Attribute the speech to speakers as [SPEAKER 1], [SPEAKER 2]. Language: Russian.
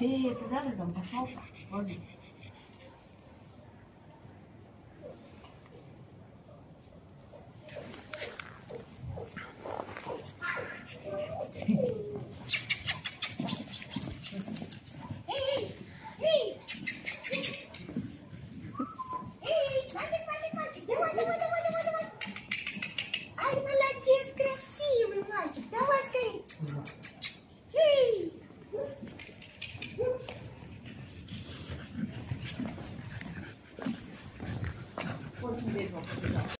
[SPEAKER 1] Все это рядом, пошел возле.
[SPEAKER 2] 그
[SPEAKER 1] 런데 서.